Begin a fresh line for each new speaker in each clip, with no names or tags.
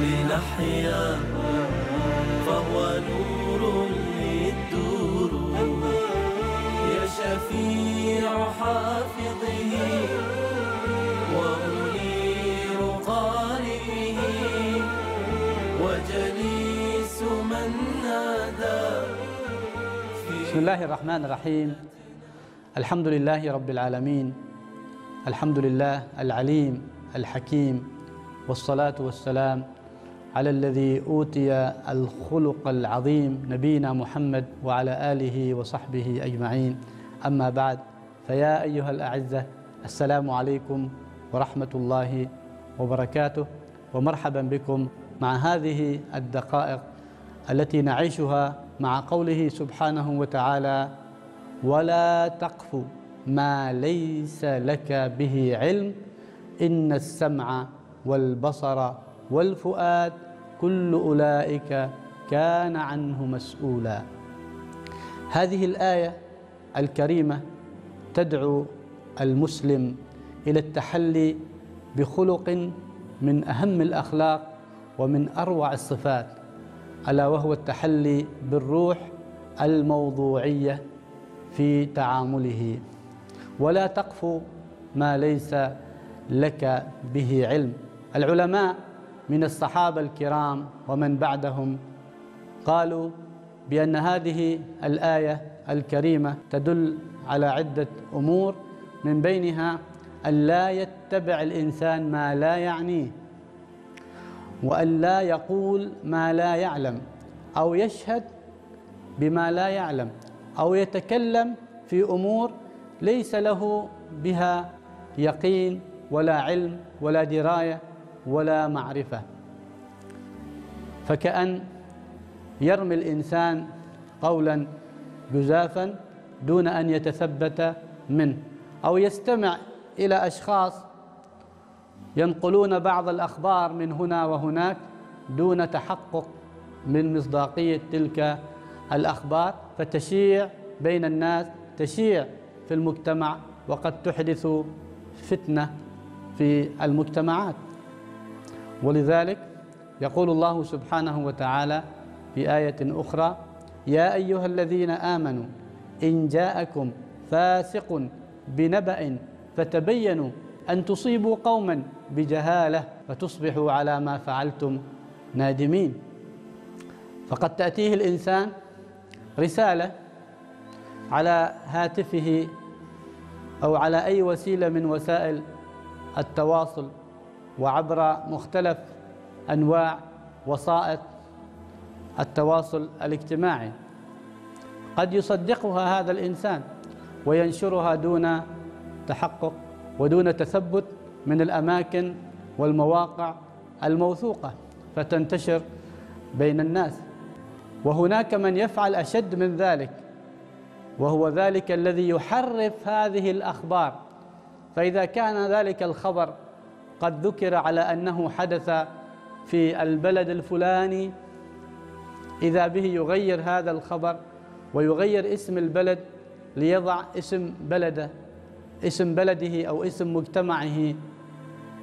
لنحيا فهو نور للدروب يا شفيع حافظه ومنير قارئه وجليس من نادى.
بسم الله الرحمن الرحيم. الحمد لله رب العالمين. الحمد لله العليم الحكيم. والصلاة والسلام على الذي أوتي الخلق العظيم نبينا محمد وعلى آله وصحبه أجمعين. أما بعد فيا أيها الأعزة السلام عليكم ورحمة الله وبركاته. ومرحبا بكم مع هذه الدقائق التي نعيشها مع قوله سبحانه وتعالى ولا تقف ما ليس لك به علم إن السمع والبصر والفؤاد كل أولئك كان عنه مسؤولا. هذه الآية الكريمة تدعو المسلم إلى التحلي بخلق من أهم الأخلاق ومن أروع الصفات ألا وهو التحلي بالروح الموضوعية في تعامله. ولا تقف ما ليس لك به علم. العلماء من الصحابة الكرام ومن بعدهم قالوا بأن هذه الآية الكريمة تدل على عدة أمور من بينها أن لا يتبع الإنسان ما لا يعنيه وأن لا يقول ما لا يعلم أو يشهد بما لا يعلم أو يتكلم في أمور ليس له بها يقين ولا علم ولا دراية. ولا معرفة. فكأن يرمي الإنسان قولا جزافا دون أن يتثبت منه أو يستمع إلى أشخاص ينقلون بعض الأخبار من هنا وهناك دون تحقق من مصداقية تلك الأخبار فتشيع بين الناس تشيع في المجتمع وقد تحدث فتنة في المجتمعات. ولذلك يقول الله سبحانه وتعالى في آية أخرى يا أيها الذين آمنوا إن جاءكم فاسق بنبأ فتبينوا أن تصيبوا قوما بجهالة فتصبحوا على ما فعلتم نادمين. فقد تأتيه الإنسان رسالة على هاتفه أو على أي وسيلة من وسائل التواصل وعبر مختلف أنواع وسائط التواصل الاجتماعي. قد يصدقها هذا الإنسان وينشرها دون تحقق ودون تثبت من الأماكن والمواقع الموثوقة فتنتشر بين الناس. وهناك من يفعل أشد من ذلك وهو ذلك الذي يحرف هذه الأخبار. فإذا كان ذلك الخبر قد ذكر على أنه حدث في البلد الفلاني إذا به يغير هذا الخبر ويغير اسم البلد ليضع اسم بلده اسم بلده أو اسم مجتمعه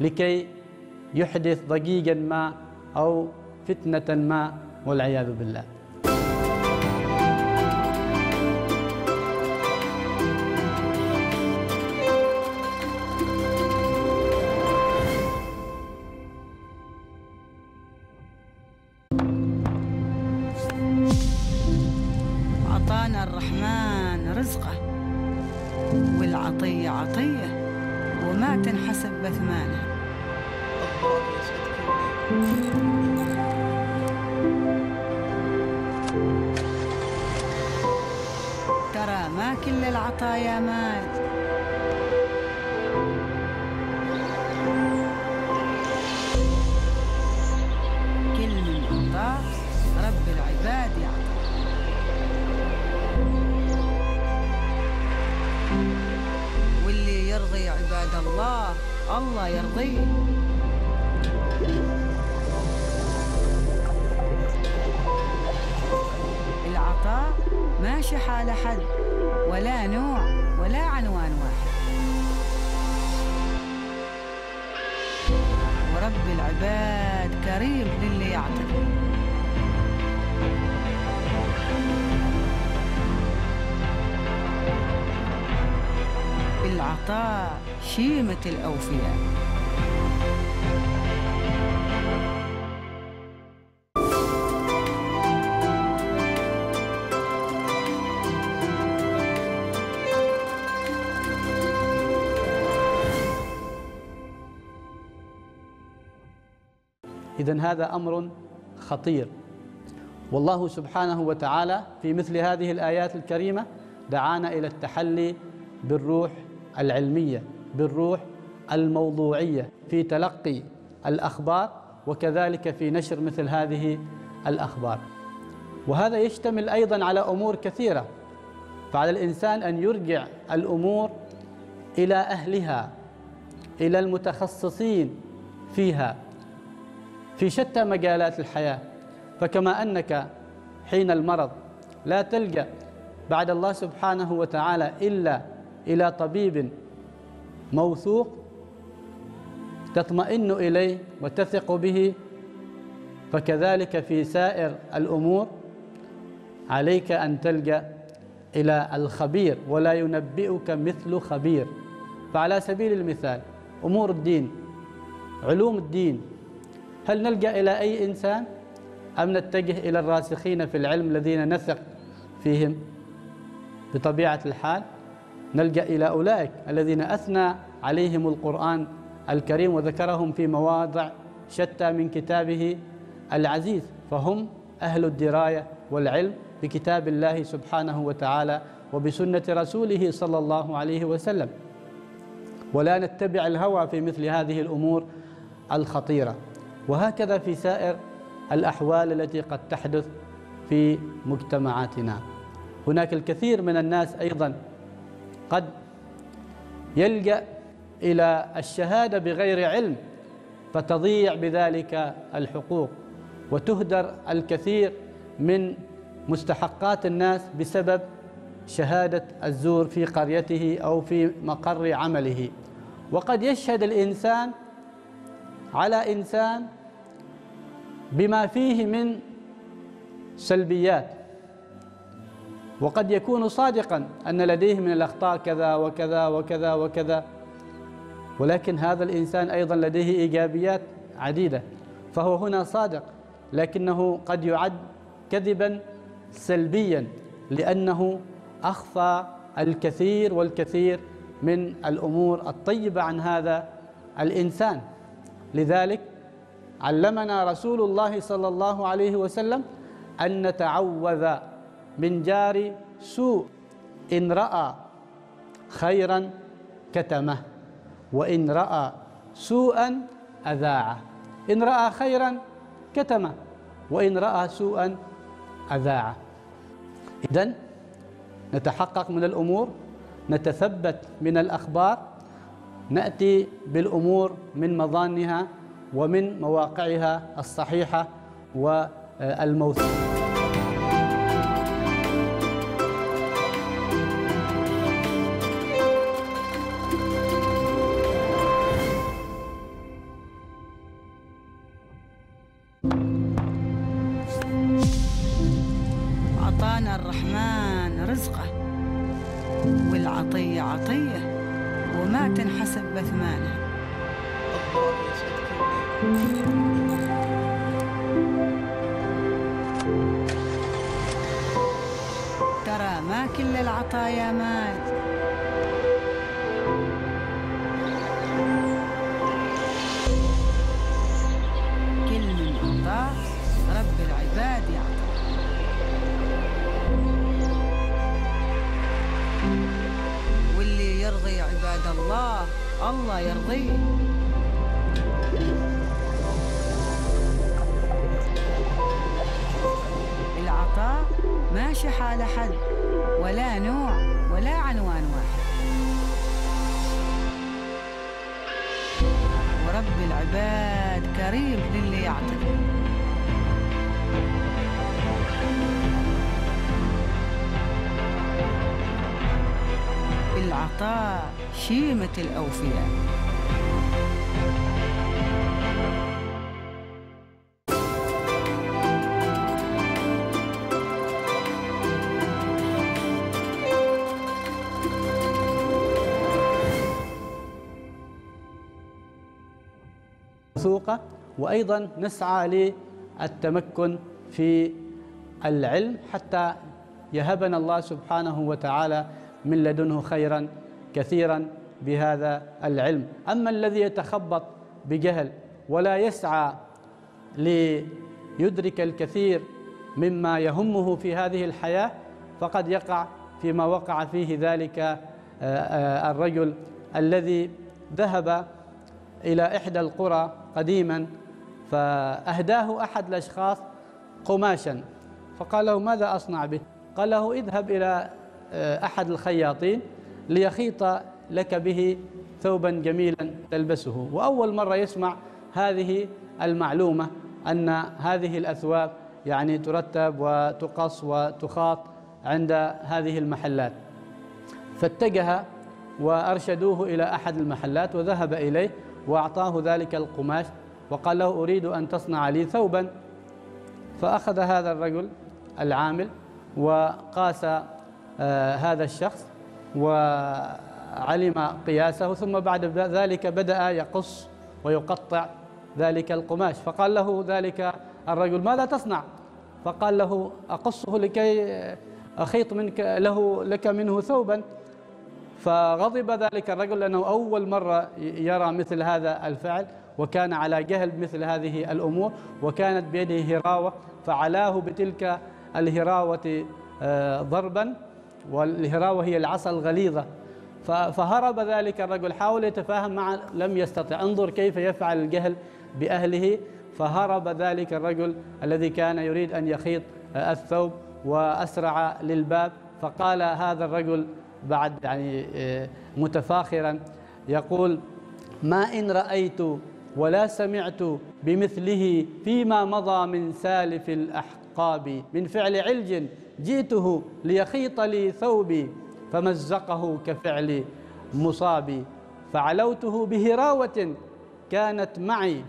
لكي يحدث ضجيجا ما أو فتنة ما والعياذ بالله.
والعطية عطية وما تنحسب بثمانها ترى ما كل العطايا مال. عباد الله. الله يرضيه العطاء ما شحال حد ولا نوع ولا عنوان واحد. ورب العباد كريم للي يعطي العطاء شيمة الأوفياء.
إذا هذا أمر خطير. والله سبحانه وتعالى في مثل هذه الآيات الكريمة دعانا إلى التحلي بالروح العلمية بالروح الموضوعية في تلقي الأخبار وكذلك في نشر مثل هذه الأخبار. وهذا يشتمل أيضا على أمور كثيرة فعلى الإنسان أن يرجع الأمور إلى أهلها إلى المتخصصين فيها. في شتى مجالات الحياة فكما أنك حين المرض لا تلجأ بعد الله سبحانه وتعالى إلا إلى طبيب موثوق تطمئن إليه وتثق به فكذلك في سائر الأمور عليك أن تلجأ إلى الخبير ولا ينبئك مثل خبير. فعلى سبيل المثال أمور الدين علوم الدين هل نلجأ إلى أي إنسان؟ أم نتجه إلى الراسخين في العلم الذين نثق فيهم بطبيعة الحال؟ نلجأ إلى أولئك الذين أثنى عليهم القرآن الكريم وذكرهم في مواضع شتى من كتابه العزيز. فهم أهل الدراية والعلم بكتاب الله سبحانه وتعالى وبسنة رسوله صلى الله عليه وسلم. ولا نتبع الهوى في مثل هذه الأمور الخطيرة. وهكذا في سائر الأحوال التي قد تحدث في مجتمعاتنا. هناك الكثير من الناس أيضا قد يلجأ إلى الشهادة بغير علم فتضيع بذلك الحقوق وتهدر الكثير من مستحقات الناس بسبب شهادة الزور في قريته أو في مقر عمله. وقد يشهد الإنسان على إنسان بما فيه من سلبيات وقد يكون صادقا أن لديه من الأخطاء كذا وكذا وكذا وكذا. ولكن هذا الإنسان أيضا لديه إيجابيات عديدة. فهو هنا صادق لكنه قد يعد كذبا سلبيا لأنه أخفى الكثير والكثير من الأمور الطيبة عن هذا الإنسان. لذلك علمنا رسول الله صلى الله عليه وسلم أن نتعوذ من جار سوء. إن رأى خيرا كتمه وإن رأى سوءا أذاعه. إن رأى خيرا كتمه وإن رأى سوءا أذاعه. إذن نتحقق من الأمور نتثبت من الأخبار نأتي بالأمور من مظانها ومن مواقعها الصحيحة والموثوقة.
ترى ما كل العطايا مال. كل من أعطاه رب العباد يعطى واللي يرضي عباد الله الله يرضيه. العطاء ما شحال حد ولا نوع ولا عنوان واحد. ورب العباد كريم للي يعطي العطاء شيمة الأوفياء.
موثوقة وأيضا نسعى للتمكن في العلم حتى يهبنا الله سبحانه وتعالى من لدنه خيرا كثيرا بهذا العلم. أما الذي يتخبط بجهل ولا يسعى ليدرك الكثير مما يهمه في هذه الحياة فقد يقع فيما وقع فيه ذلك آه، آه، الرجل الذي ذهب إلى إحدى القرى قديما فأهداه أحد الأشخاص قماشا. فقال له ماذا أصنع به؟ قال له اذهب إلى آه، أحد الخياطين ليخيط لك به ثوبا جميلا تلبسه. وأول مرة يسمع هذه المعلومة أن هذه الأثواب يعني ترتب وتقص وتخاط عند هذه المحلات. فاتجه وأرشدوه إلى أحد المحلات وذهب إليه. وأعطاه ذلك القماش وقال له أريد أن تصنع لي ثوبا. فأخذ هذا الرجل العامل وقاس آه، هذا الشخص وعلم قياسه ثم بعد ذلك بدأ يقص ويقطع ذلك القماش. فقال له ذلك الرجل ماذا تصنع؟ فقال له أقصه لكي أخيط منك له لك منه ثوبا. فغضب ذلك الرجل لأنه أول مرة يرى مثل هذا الفعل وكان على جهل بمثل هذه الأمور وكانت بيده هراوة فعلاه بتلك الهراوة آه، ضربا والهراوة هي العصا الغليظة. فهرب ذلك الرجل حاول يتفاهم مع لم يستطع. انظر كيف يفعل الجهل بأهله. فهرب ذلك الرجل الذي كان يريد أن يخيط الثوب وأسرع للباب. فقال هذا الرجل بعد يعني آه، متفاخرا يقول ما إن رأيت ولا سمعت بمثله فيما مضى من سالف الأحقاب من فعل علج جئته ليخيط لي ثوبي فمزقه كفعل مصابي فعلوته بهراوة كانت معي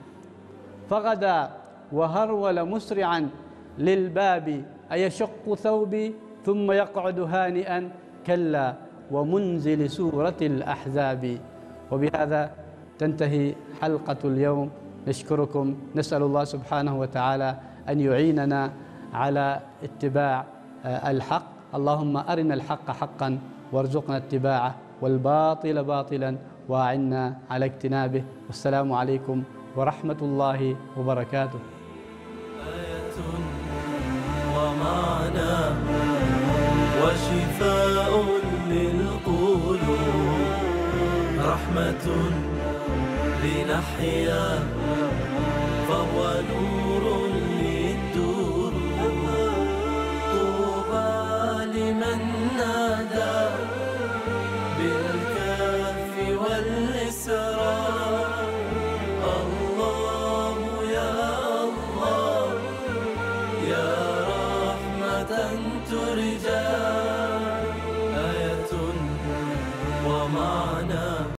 فغدا وهرول مسرعا للباب أيشق ثوبي ثم يقعد هانئا كلا ومنزل سورة الأحزاب. وبهذا تنتهي حلقة اليوم. نشكركم. نسأل الله سبحانه وتعالى أن يعيننا على اتباع آه، الحق. اللهم أرنا الحق حقا وارزقنا اتباعه والباطل باطلا وأعنا على اجتنابه. والسلام عليكم ورحمة الله وبركاته.
آية ومعنى وشفاء للقلوب رحمة لنحيا